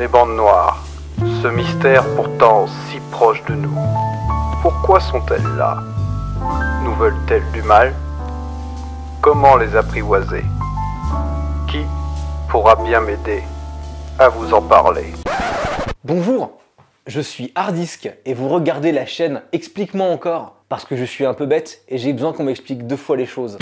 Les bandes noires, ce mystère pourtant si proche de nous. Pourquoi sont-elles là? Nous veulent-elles du mal? Comment les apprivoiser? Qui pourra bien m'aider à vous en parler? Bonjour, je suis Hardisk et vous regardez la chaîne Explique-moi encore parce que je suis un peu bête et j'ai besoin qu'on m'explique deux fois les choses.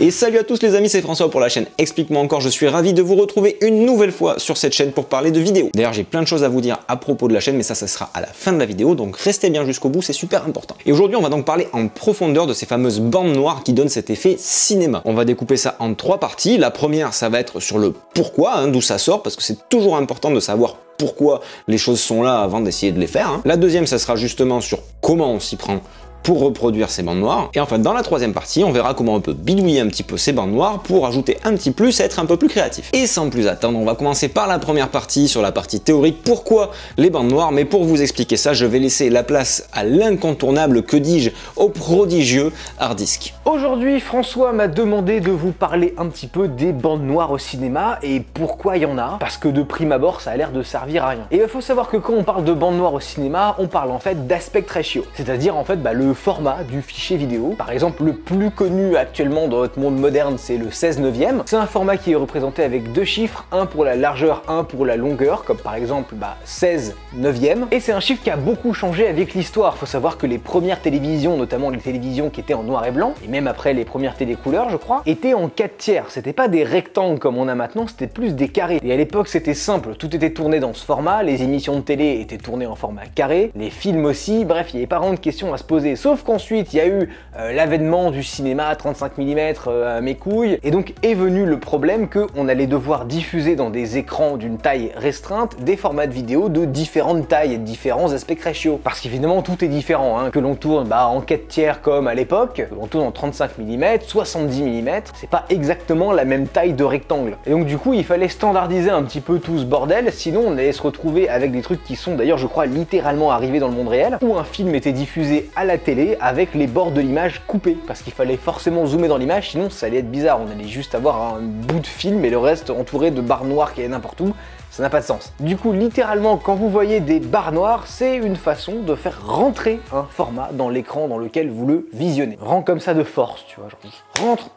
Et salut à tous les amis, c'est François pour la chaîne Explique-moi encore, je suis ravi de vous retrouver une nouvelle fois sur cette chaîne pour parler de vidéos. D'ailleurs j'ai plein de choses à vous dire à propos de la chaîne, mais ça, ça sera à la fin de la vidéo, donc restez bien jusqu'au bout, c'est super important. Et aujourd'hui on va donc parler en profondeur de ces fameuses bandes noires qui donnent cet effet cinéma. On va découper ça en trois parties. La première, ça va être sur le pourquoi, hein, d'où ça sort, parce que c'est toujours important de savoir pourquoi les choses sont là avant d'essayer de les faire. Hein. La deuxième, ça sera justement sur comment on s'y prend pour reproduire ces bandes noires. Et enfin, dans la troisième partie, on verra comment on peut bidouiller un petit peu ces bandes noires pour ajouter un petit plus être un peu plus créatif. Et sans plus attendre, on va commencer par la première partie, sur la partie théorique, pourquoi les bandes noires? Mais pour vous expliquer ça, je vais laisser la place à l'incontournable, que dis-je, au prodigieux hard disk. Aujourd'hui, François m'a demandé de vous parler un petit peu des bandes noires au cinéma et pourquoi il y en a. Parce que de prime abord, ça a l'air de servir à rien. Et il faut savoir que quand on parle de bandes noires au cinéma, on parle en fait d'aspect ratio. C'est-à-dire en fait bah, le format du fichier vidéo. Par exemple, le plus connu actuellement dans notre monde moderne, c'est le 16 neuvième. C'est un format qui est représenté avec deux chiffres, un pour la largeur, un pour la longueur, comme par exemple bah, 16 neuvième. Et c'est un chiffre qui a beaucoup changé avec l'histoire. Faut savoir que les premières télévisions, notamment les télévisions qui étaient en noir et blanc, et même après les premières télécouleurs, je crois, étaient en 4 tiers. C'était pas des rectangles comme on a maintenant, c'était plus des carrés. Et à l'époque, c'était simple, tout était tourné dans ce format, les émissions de télé étaient tournées en format carré, les films aussi, bref, il n'y avait pas vraiment de questions à se poser. Sauf qu'ensuite, Ensuite, il y a eu euh, l'avènement du cinéma à 35 mm à mes couilles, et donc est venu le problème qu'on allait devoir diffuser dans des écrans d'une taille restreinte des formats de vidéo de différentes tailles et de différents aspects ratio. Parce qu'évidemment, tout est différent, hein. que l'on tourne bah, en 4 tiers comme à l'époque, que l'on tourne en 35 mm, 70 mm, c'est pas exactement la même taille de rectangle. Et donc du coup, il fallait standardiser un petit peu tout ce bordel, sinon on allait se retrouver avec des trucs qui sont d'ailleurs, je crois, littéralement arrivés dans le monde réel, où un film était diffusé à la télé avec les bords de l'image coupés, parce qu'il fallait forcément zoomer dans l'image, sinon ça allait être bizarre, on allait juste avoir un bout de film et le reste entouré de barres noires qui est n'importe où, ça n'a pas de sens. Du coup, littéralement, quand vous voyez des barres noires, c'est une façon de faire rentrer un format dans l'écran dans lequel vous le visionnez. Rend comme ça de force, tu vois, genre rentre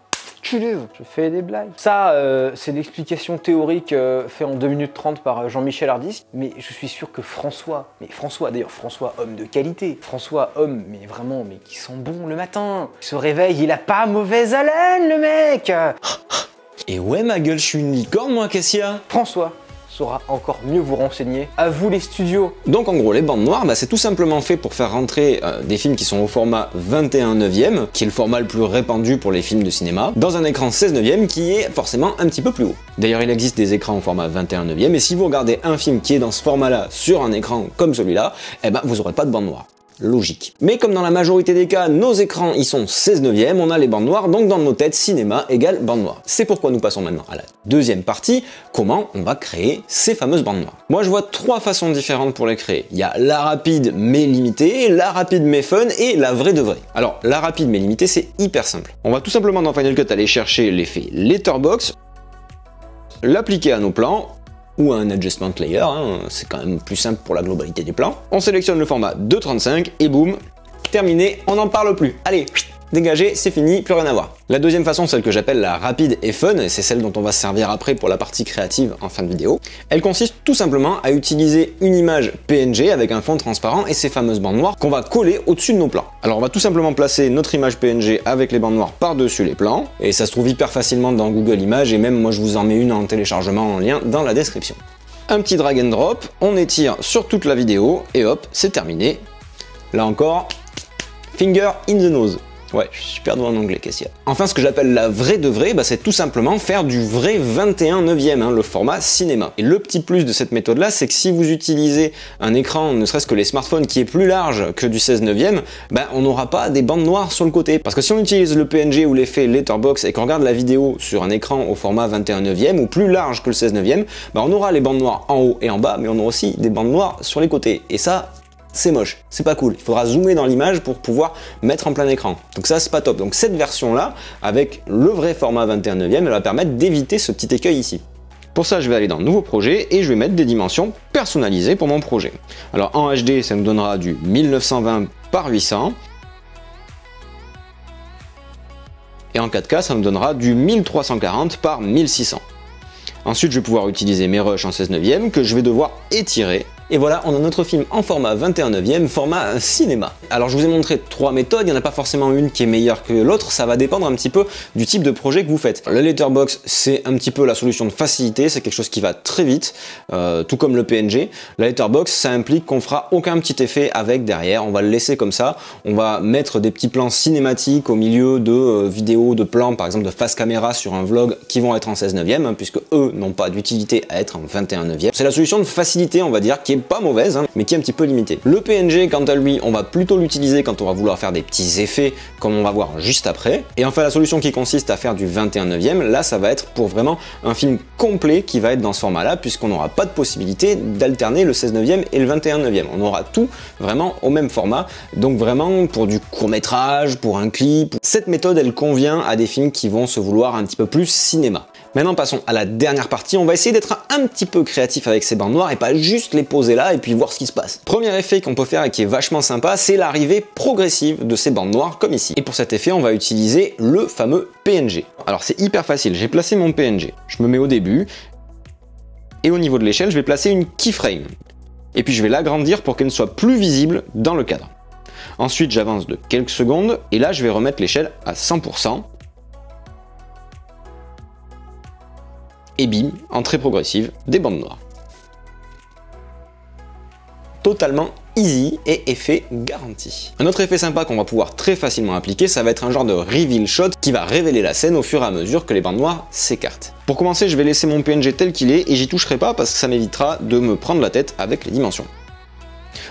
je fais des blagues. Ça, euh, c'est l'explication théorique euh, faite en 2 minutes 30 par euh, Jean-Michel Hardis. Mais je suis sûr que François, mais François, d'ailleurs, François, homme de qualité, François, homme, mais vraiment, mais qui sent bon le matin. Il se réveille, il a pas mauvaise haleine, le mec Et ouais, ma gueule, je suis une licorne, moi, qu'est-ce qu'il y a François, saura encore mieux vous renseigner. À vous les studios Donc en gros, les bandes noires, bah, c'est tout simplement fait pour faire rentrer euh, des films qui sont au format 21 neuvième, qui est le format le plus répandu pour les films de cinéma, dans un écran 16 neuvième qui est forcément un petit peu plus haut. D'ailleurs, il existe des écrans au format 21 neuvième, et si vous regardez un film qui est dans ce format-là sur un écran comme celui-là, eh ben vous n'aurez pas de bande noire logique. Mais comme dans la majorité des cas, nos écrans ils sont 16 neuvième, on a les bandes noires, donc dans nos têtes, cinéma égale bande noire. C'est pourquoi nous passons maintenant à la deuxième partie, comment on va créer ces fameuses bandes noires. Moi je vois trois façons différentes pour les créer. Il y a la rapide mais limitée, la rapide mais fun et la vraie de vraie. Alors la rapide mais limitée c'est hyper simple. On va tout simplement dans Final Cut aller chercher l'effet Letterbox, l'appliquer à nos plans, ou un adjustment layer, hein, c'est quand même plus simple pour la globalité du plan. On sélectionne le format 2.35 et boum, terminé, on n'en parle plus. Allez, dégagé, c'est fini, plus rien à voir. La deuxième façon, celle que j'appelle la rapide et fun, c'est celle dont on va se servir après pour la partie créative en fin de vidéo, elle consiste tout simplement à utiliser une image PNG avec un fond transparent et ces fameuses bandes noires qu'on va coller au-dessus de nos plans. Alors on va tout simplement placer notre image PNG avec les bandes noires par-dessus les plans, et ça se trouve hyper facilement dans Google Images, et même moi je vous en mets une en téléchargement en lien dans la description. Un petit drag and drop, on étire sur toute la vidéo, et hop, c'est terminé. Là encore, finger in the nose. Ouais, je suis super qu'il y a Enfin, ce que j'appelle la vraie de vraie, bah, c'est tout simplement faire du vrai 21 neuvième, hein, le format cinéma. Et le petit plus de cette méthode-là, c'est que si vous utilisez un écran, ne serait-ce que les smartphones, qui est plus large que du 16 neuvième, bah, on n'aura pas des bandes noires sur le côté. Parce que si on utilise le PNG ou l'effet Letterbox et qu'on regarde la vidéo sur un écran au format 21 neuvième ou plus large que le 16 neuvième, bah, on aura les bandes noires en haut et en bas, mais on aura aussi des bandes noires sur les côtés. Et ça, c'est moche, c'est pas cool. Il faudra zoomer dans l'image pour pouvoir mettre en plein écran. Donc ça, c'est pas top. Donc cette version-là, avec le vrai format 21 neuvième, elle va permettre d'éviter ce petit écueil ici. Pour ça, je vais aller dans Nouveau projet et je vais mettre des dimensions personnalisées pour mon projet. Alors en HD, ça me donnera du 1920 par 800. Et en 4K, ça me donnera du 1340 par 1600. Ensuite, je vais pouvoir utiliser mes rushs en 16 neuvième que je vais devoir étirer et voilà, on a notre film en format 21 neuvième, format cinéma. Alors je vous ai montré trois méthodes, il n'y en a pas forcément une qui est meilleure que l'autre, ça va dépendre un petit peu du type de projet que vous faites. Le letterbox, c'est un petit peu la solution de facilité, c'est quelque chose qui va très vite, euh, tout comme le PNG. La letterbox, ça implique qu'on fera aucun petit effet avec derrière, on va le laisser comme ça, on va mettre des petits plans cinématiques au milieu de euh, vidéos, de plans, par exemple de face caméra sur un vlog qui vont être en 16 neuvième, hein, puisque eux n'ont pas d'utilité à être en 21 neuvième. C'est la solution de facilité, on va dire, qui est pas mauvaise, hein, mais qui est un petit peu limitée. Le PNG, quant à lui, on va plutôt l'utiliser quand on va vouloir faire des petits effets, comme on va voir juste après. Et enfin, la solution qui consiste à faire du 21 neuvième, là, ça va être pour vraiment un film complet qui va être dans ce format-là, puisqu'on n'aura pas de possibilité d'alterner le 16 neuvième et le 21 neuvième. On aura tout vraiment au même format. Donc vraiment, pour du court métrage, pour un clip, cette méthode, elle convient à des films qui vont se vouloir un petit peu plus cinéma. Maintenant, passons à la dernière partie. On va essayer d'être un petit peu créatif avec ces bandes noires et pas juste les poser là et puis voir ce qui se passe. Premier effet qu'on peut faire et qui est vachement sympa, c'est l'arrivée progressive de ces bandes noires comme ici. Et pour cet effet, on va utiliser le fameux PNG. Alors c'est hyper facile. J'ai placé mon PNG. Je me mets au début et au niveau de l'échelle, je vais placer une keyframe. Et puis je vais l'agrandir pour qu'elle ne soit plus visible dans le cadre. Ensuite, j'avance de quelques secondes et là, je vais remettre l'échelle à 100% et bim, entrée progressive des bandes noires. Totalement easy et effet garanti. Un autre effet sympa qu'on va pouvoir très facilement appliquer, ça va être un genre de reveal shot qui va révéler la scène au fur et à mesure que les bandes noires s'écartent. Pour commencer, je vais laisser mon PNG tel qu'il est et j'y toucherai pas parce que ça m'évitera de me prendre la tête avec les dimensions.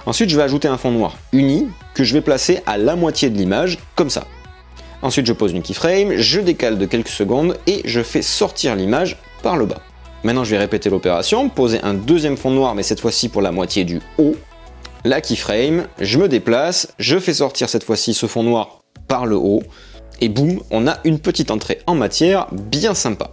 Ensuite, je vais ajouter un fond noir uni que je vais placer à la moitié de l'image, comme ça. Ensuite, je pose une keyframe, je décale de quelques secondes et je fais sortir l'image par le bas. Maintenant, je vais répéter l'opération, poser un deuxième fond noir, mais cette fois-ci pour la moitié du haut. La keyframe, je me déplace, je fais sortir cette fois-ci ce fond noir par le haut, et boum, on a une petite entrée en matière bien sympa.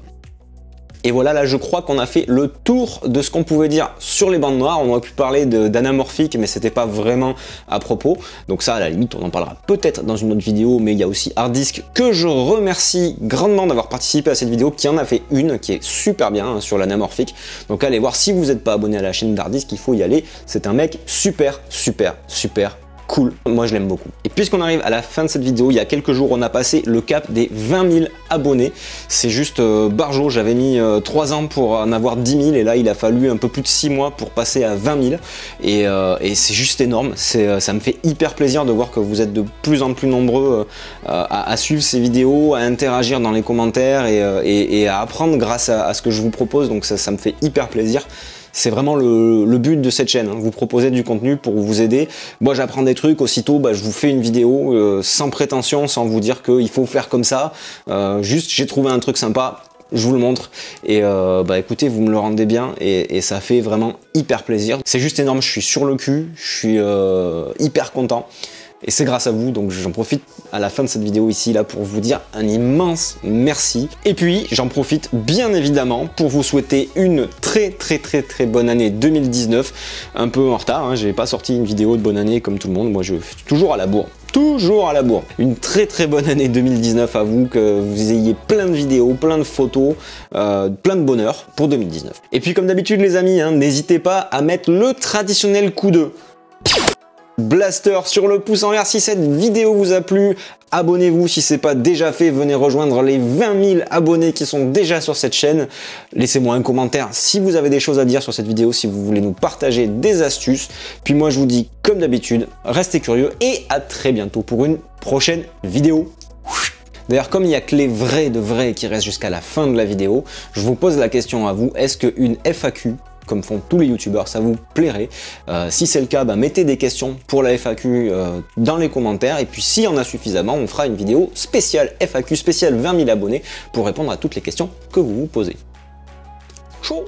Et voilà, là je crois qu'on a fait le tour de ce qu'on pouvait dire sur les bandes noires. On aurait pu parler d'anamorphique, mais c'était pas vraiment à propos. Donc ça, à la limite, on en parlera peut-être dans une autre vidéo, mais il y a aussi Hardisk que je remercie grandement d'avoir participé à cette vidéo, qui en a fait une qui est super bien hein, sur l'anamorphique. Donc allez voir, si vous n'êtes pas abonné à la chaîne d'Hardisk, il faut y aller. C'est un mec super, super, super cool. Moi, je l'aime beaucoup. Et puisqu'on arrive à la fin de cette vidéo, il y a quelques jours, on a passé le cap des 20 000 abonnés. C'est juste euh, barjo. J'avais mis 3 euh, ans pour en avoir 10 000 et là, il a fallu un peu plus de 6 mois pour passer à 20 000. Euh, et, c'est juste énorme. ça me fait hyper plaisir de voir que vous êtes de plus en plus nombreux à, suivre ces vidéos, à interagir dans les commentaires et, à apprendre grâce à, ce que je vous propose. Donc ça, ça me fait hyper plaisir c'est vraiment le, but de cette chaîne. Hein. Vous proposer du contenu pour vous aider. Moi, j'apprends des trucs. Aussitôt, bah, je vous fais une vidéo euh, sans prétention, sans vous dire qu'il faut faire comme ça. Euh, juste, j'ai trouvé un truc sympa. Je vous le montre et euh, bah écoutez vous me le rendez bien et, ça fait vraiment hyper plaisir c'est juste énorme je suis sur le cul je suis hyper content et c'est grâce à vous, donc j'en profite à la fin de cette vidéo ici là pour vous dire un immense merci. Et puis j'en profite bien évidemment pour vous souhaiter une très très très très bonne année 2019. Un peu en retard, hein, j'ai pas sorti une vidéo de bonne année comme tout le monde, moi je suis toujours à la bourre toujours à la bourre. Une très très bonne année 2019 à vous, que vous ayez plein de vidéos, plein de photos, euh, plein de bonheur pour 2019. Et puis comme d'habitude les amis, hein, n'hésitez pas à mettre le traditionnel coup de blaster sur le pouce en l'air si cette vidéo vous a plu. Abonnez-vous si c'est pas déjà fait, venez rejoindre les 20 000 abonnés qui sont déjà sur cette chaîne. Laissez-moi un commentaire si vous avez des choses à dire sur cette vidéo, si vous voulez nous partager des astuces. Puis moi je vous dis comme d'habitude, restez curieux et à très bientôt pour une prochaine vidéo. D'ailleurs, comme il y a que les vrais de vrais qui restent jusqu'à la fin de la vidéo, je vous pose la question à vous, est-ce qu'une FAQ comme font tous les youtubeurs, ça vous plairait. Euh, si c'est le cas, bah, mettez des questions pour la FAQ euh, dans les commentaires et puis s'il y en a suffisamment, on fera une vidéo spéciale FAQ, spéciale 20 000 abonnés pour répondre à toutes les questions que vous vous posez. Chaud